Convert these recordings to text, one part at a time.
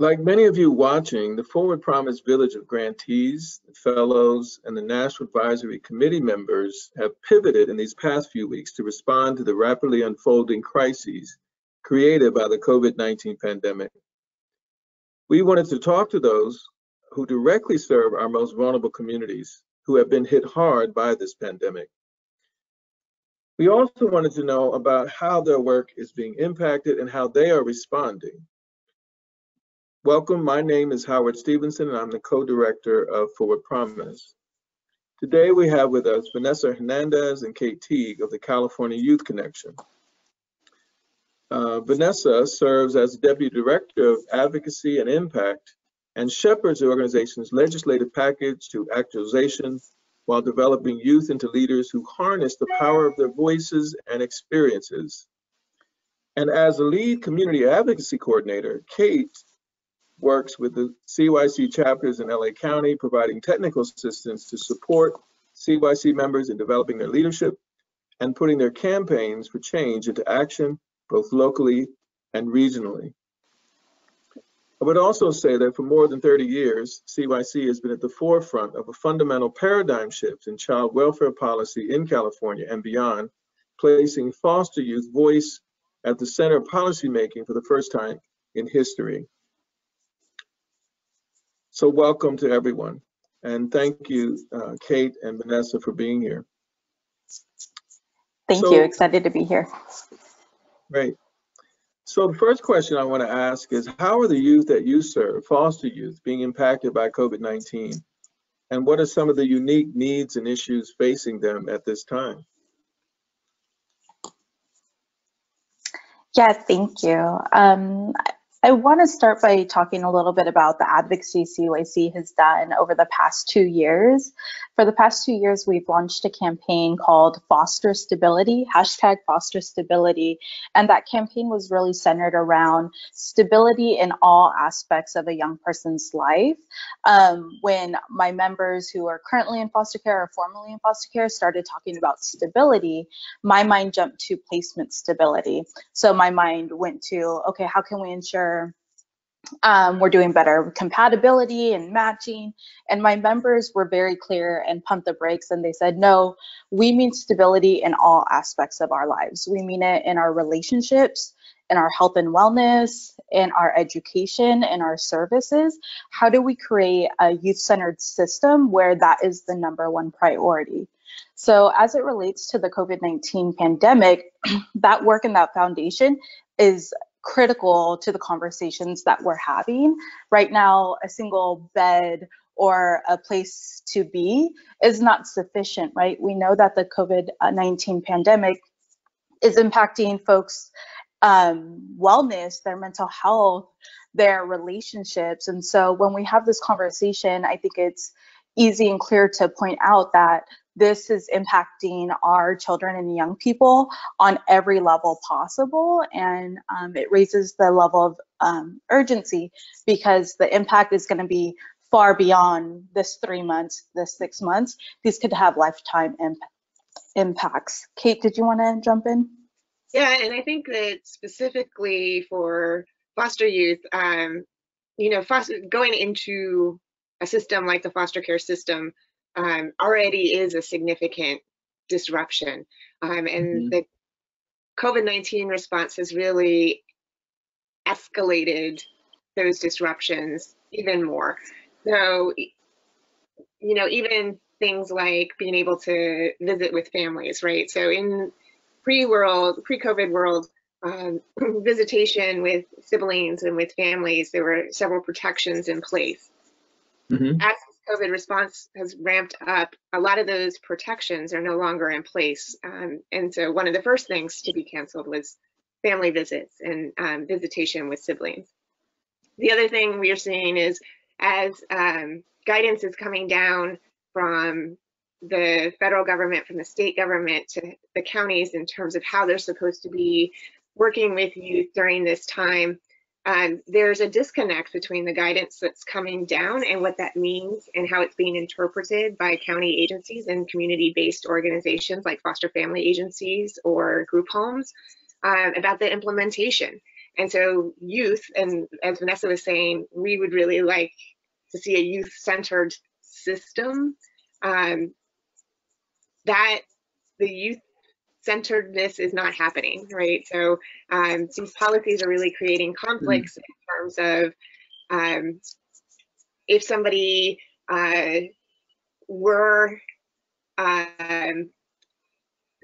Like many of you watching, the Forward Promise Village of grantees, fellows, and the National Advisory Committee members have pivoted in these past few weeks to respond to the rapidly unfolding crises created by the COVID-19 pandemic. We wanted to talk to those who directly serve our most vulnerable communities who have been hit hard by this pandemic. We also wanted to know about how their work is being impacted and how they are responding Welcome, my name is Howard Stevenson and I'm the co-director of Forward Promise. Today we have with us Vanessa Hernandez and Kate Teague of the California Youth Connection. Uh, Vanessa serves as Deputy Director of Advocacy and Impact and shepherds the organization's legislative package to actualization while developing youth into leaders who harness the power of their voices and experiences. And as a lead community advocacy coordinator, Kate works with the CYC chapters in LA County, providing technical assistance to support CYC members in developing their leadership and putting their campaigns for change into action, both locally and regionally. I would also say that for more than 30 years, CYC has been at the forefront of a fundamental paradigm shift in child welfare policy in California and beyond, placing foster youth voice at the center of policymaking for the first time in history. So welcome to everyone. And thank you, uh, Kate and Vanessa, for being here. Thank so, you. Excited to be here. Great. So the first question I want to ask is, how are the youth that you serve, foster youth, being impacted by COVID-19? And what are some of the unique needs and issues facing them at this time? Yeah, thank you. Um, I want to start by talking a little bit about the advocacy CYC has done over the past two years. For the past two years, we've launched a campaign called Foster Stability, hashtag Foster Stability. And that campaign was really centered around stability in all aspects of a young person's life. Um, when my members who are currently in foster care or formerly in foster care started talking about stability, my mind jumped to placement stability. So my mind went to, okay, how can we ensure um, we're doing better compatibility and matching. And my members were very clear and pumped the brakes and they said, no, we mean stability in all aspects of our lives. We mean it in our relationships, in our health and wellness, in our education, in our services. How do we create a youth-centered system where that is the number one priority? So as it relates to the COVID-19 pandemic, that work and that foundation is critical to the conversations that we're having. Right now, a single bed or a place to be is not sufficient, right? We know that the COVID-19 pandemic is impacting folks' um, wellness, their mental health, their relationships. And so when we have this conversation, I think it's easy and clear to point out that this is impacting our children and young people on every level possible. And um, it raises the level of um, urgency because the impact is going to be far beyond this three months, this six months. These could have lifetime imp impacts. Kate, did you want to jump in? Yeah, and I think that specifically for foster youth, um, you know, foster, going into a system like the foster care system um, already is a significant disruption. Um, and mm -hmm. the COVID-19 response has really escalated those disruptions even more. So, you know, even things like being able to visit with families, right? So in pre-world, pre-COVID world, um, visitation with siblings and with families, there were several protections in place. Mm -hmm. As COVID response has ramped up, a lot of those protections are no longer in place. Um, and so one of the first things to be canceled was family visits and um, visitation with siblings. The other thing we are seeing is as um, guidance is coming down from the federal government, from the state government to the counties in terms of how they're supposed to be working with youth during this time, um, there's a disconnect between the guidance that's coming down and what that means and how it's being interpreted by county agencies and community-based organizations like foster family agencies or group homes um, about the implementation. And so youth, and as Vanessa was saying, we would really like to see a youth-centered system. Um, that the youth centeredness is not happening, right? So um, these policies are really creating conflicts in terms of um, if somebody uh, were, um,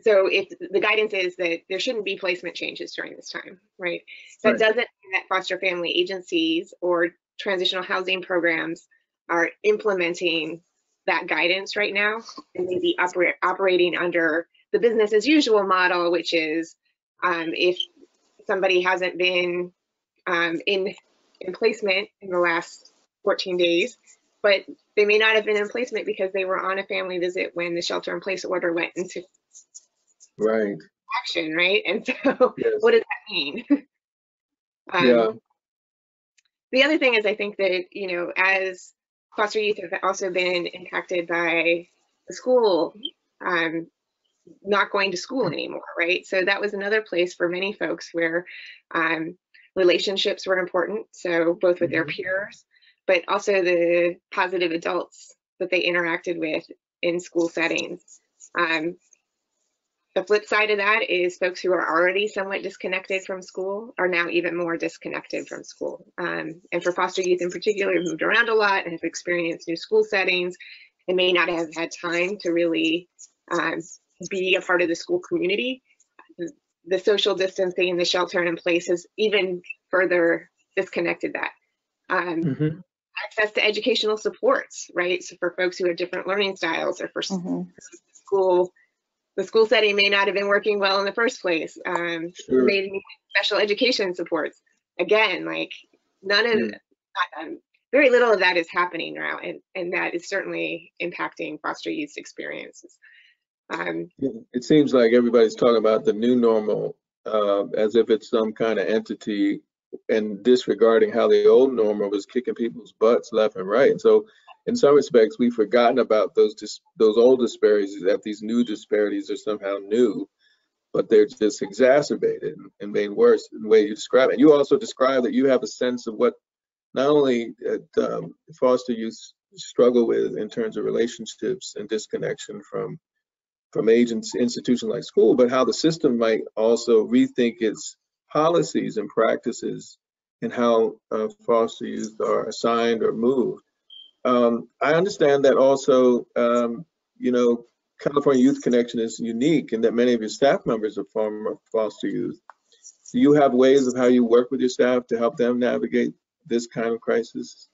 so if the guidance is that there shouldn't be placement changes during this time, right? That Right. doesn't mean that foster family agencies or transitional housing programs are implementing that guidance right now and maybe operate, operating under the business as usual model, which is um, if somebody hasn't been um, in in placement in the last 14 days, but they may not have been in placement because they were on a family visit when the shelter in place order went into Right. action, right? And so, Yes. what does that mean? um, Yeah. The other thing is, I think that you know, as foster youth have also been impacted by the school um, not going to school anymore, right? So that was another place for many folks where um, relationships were important. So both with their Mhm. peers, but also the positive adults that they interacted with in school settings. Um, the flip side of that is folks who are already somewhat disconnected from school are now even more disconnected from school. Um, and for foster youth in particular, who've moved around a lot and have experienced new school settings and may not have had time to really um, be a part of the school community, the social distancing and the shelter in place has even further disconnected that. Um, Mhm. access to educational supports, right? So for folks who have different learning styles or for Mhm. school, the school setting may not have been working well in the first place. Um, Sure. may need special education supports. Again, like none of, Mm. not, um, very little of that is happening now, and and that is certainly impacting foster youth experiences. Um, It seems like everybody's talking about the new normal uh, as if it's some kind of entity and disregarding how the old normal was kicking people's butts left and right. So, in some respects, we've forgotten about those dis- those old disparities. That these new disparities are somehow new, but they're just exacerbated and- made worse in the way you describe it. You also describe that you have a sense of what not only uh, um, foster youth struggle with in terms of relationships and disconnection from from agents, institutions like school, but how the system might also rethink its policies and practices and how uh, foster youth are assigned or moved. Um, I understand that also, um, you know, California Youth Connection is unique in that many of your staff members are former foster youth. Do you have ways of how you work with your staff to help them navigate this kind of crisis?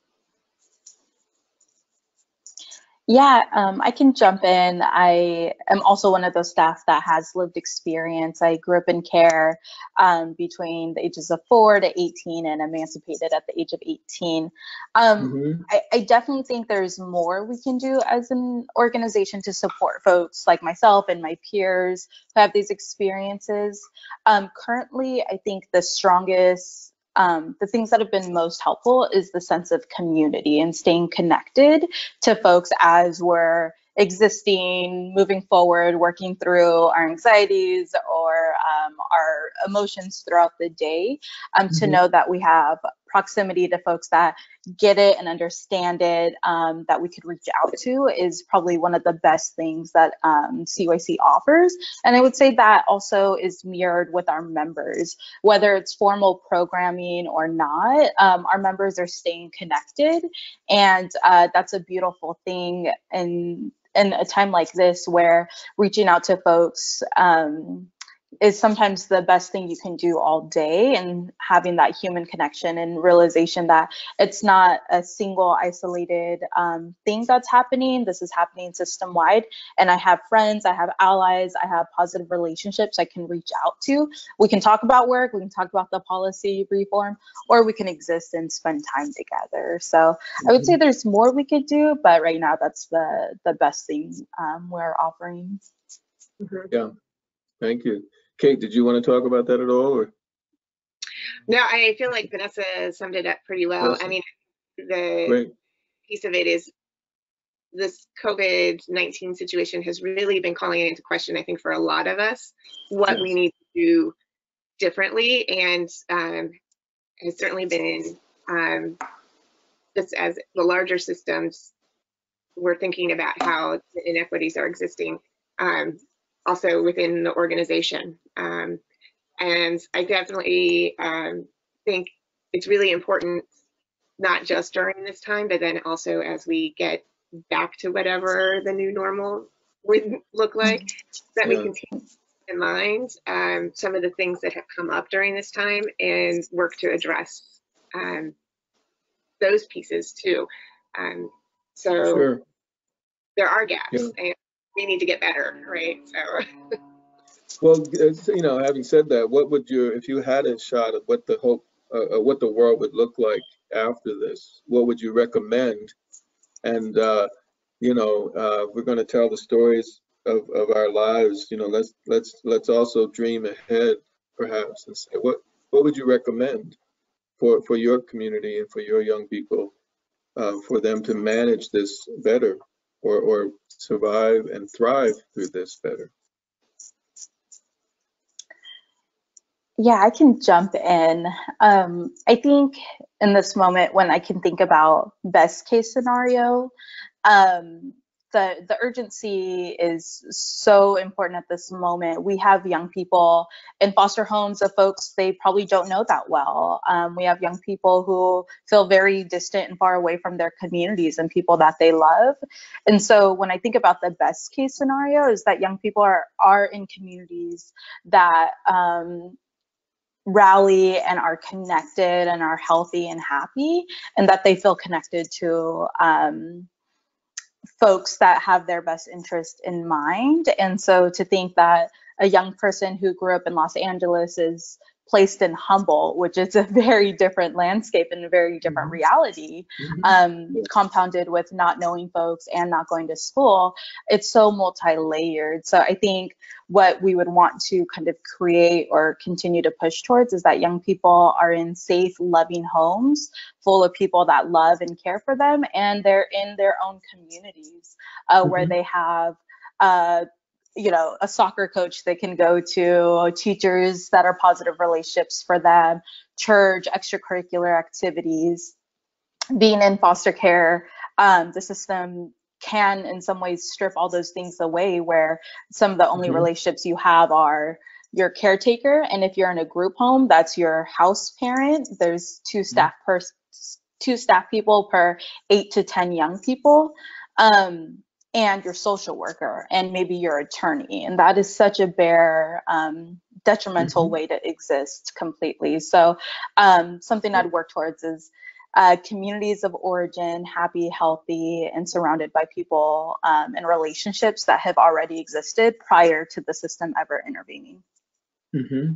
Yeah, um, I can jump in. I am also one of those staff that has lived experience. I grew up in care um, between the ages of four to 18 and emancipated at the age of 18. Um, Mhm. I, I definitely think there's more we can do as an organization to support folks like myself and my peers who have these experiences. Um, currently, I think the strongest um, the things that have been most helpful is the sense of community and staying connected to folks as we're existing, moving forward, working through our anxieties or um, our emotions throughout the day, um, to Mhm. know that we have proximity to folks that get it and understand it, um, that we could reach out to is probably one of the best things that um, CYC offers. And I would say that also is mirrored with our members, whether it's formal programming or not, um, our members are staying connected. And uh, that's a beautiful thing. And in a time like this where reaching out to folks um, is sometimes the best thing you can do all day and having that human connection and realization that it's not a single isolated um, thing that's happening this is happening system wide and i have friends i have allies i have positive relationships i can reach out to we can talk about work we can talk about the policy reform or we can exist and spend time together so I would say there's more we could do, but right now that's the the best thing um, we're offering. mhm. Thank you. Kate, did you want to talk about that at all? Or? No, I feel like Vanessa summed it up pretty well. I mean, the Great. piece of it is this COVID 19 situation has really been calling into question, I think, for a lot of us, what we need to do differently. And um, has certainly been um, just as the larger systems we're thinking about how the inequities are existing um, also within the organization. Um, and I definitely um, think it's really important, not just during this time, but then also as we get back to whatever the new normal would look like, that we Yeah. continue in mind um, some of the things that have come up during this time and work to address um, those pieces too. Um, so Sure. there are gaps Yeah. We need to get better, right? So Well, you know, having said that, what would you, if you had a shot at what the hope, uh, uh, what the world would look like after this, what would you recommend? And, uh, you know, uh, we're going to tell the stories of, of our lives, you know, let's, let's, let's also dream ahead perhaps and say, what, what would you recommend for, for your community and for your young people, uh, for them to manage this better or, or survive and thrive through this better? Yeah, I can jump in. Um, I think in this moment, when I can think about best case scenario, um, the the urgency is so important at this moment. We have young people in foster homes of folks they probably don't know that well. Um, we have young people who feel very distant and far away from their communities and people that they love. And so when I think about the best case scenario, is that young people are are in communities that um, rally and are connected and are healthy and happy and that they feel connected to um, folks that have their best interest in mind. And so to think that a young person who grew up in los angeles is placed in Humboldt which is a very different landscape and a very different Mhm. reality um, compounded with not knowing folks and not going to school, it's so multi-layered. So I think what we would want to kind of create or continue to push towards is that young people are in safe, loving homes full of people that love and care for them, and they're in their own communities uh, where Mhm. they have. Uh, you know, a soccer coach they can go to, teachers that are positive relationships for them, church, extracurricular activities, being in foster care, um, the system can in some ways strip all those things away where some of the only Mhm. relationships you have are your caretaker. And if you're in a group home that's your house parent. There's two staff per two staff people per eight to ten young people. Um, and your social worker and maybe your attorney and that is such a bare um, detrimental Mhm. way to exist completely so um, something i'd work towards is uh, communities of origin, happy, healthy, and surrounded by people um, and relationships that have already existed prior to the system ever intervening. Mm-hmm.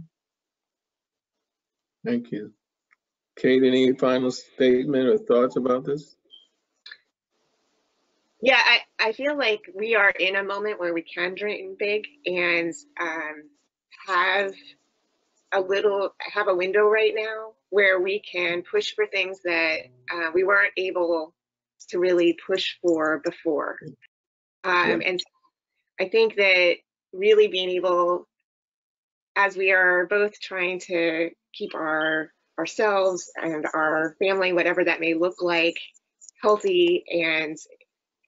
Thank you. Kate, any final statement or thoughts about this? Yeah, I, I feel like we are in a moment where we can dream big and um, have a little have a window right now where we can push for things that uh, we weren't able to really push for before. Um, And I think that really being able, as we are both trying to keep our ourselves and our family, whatever that may look like, healthy and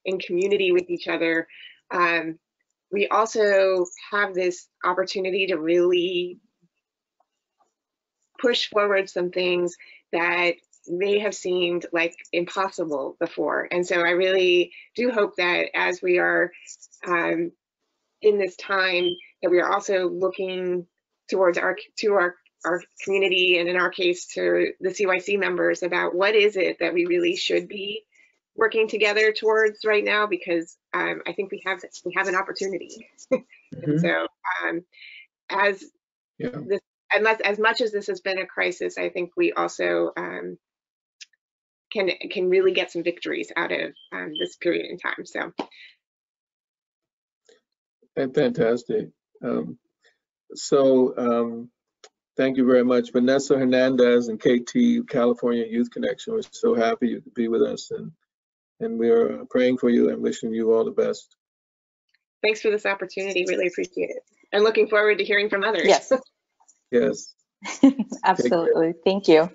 in community with each other, um, we also have this opportunity to really push forward some things that may have seemed like impossible before. And so I really do hope that as we are um, in this time, that we are also looking towards our to our our community and in our case to the CYC members about what is it that we really should be working together towards right now because um, I think we have we have an opportunity. Mhm. So um, as Yeah, unless as much as this has been a crisis, I think we also um, can can really get some victories out of um, this period in time. So fantastic. Um, so, um, thank you very much, Vanessa Hernandez and KT California Youth Connection. We're so happy you could be with us, and and we are praying for you and wishing you all the best. thanks for this opportunity. Really appreciate it. And looking forward to hearing from others. Yes, Yes. absolutely. Thank you.